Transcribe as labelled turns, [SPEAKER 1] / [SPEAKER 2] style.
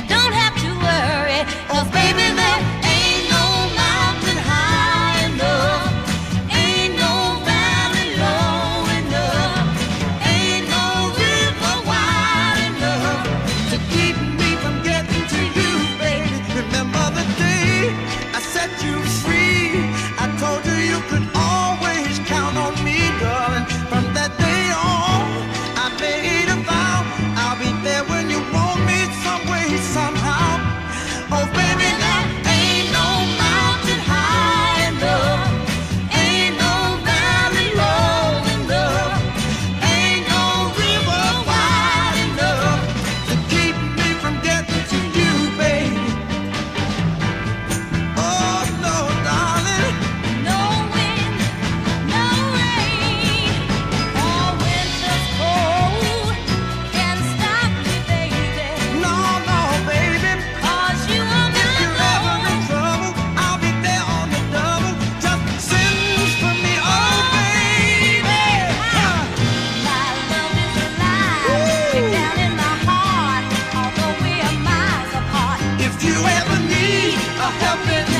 [SPEAKER 1] you don't have to worry, cause baby, there
[SPEAKER 2] You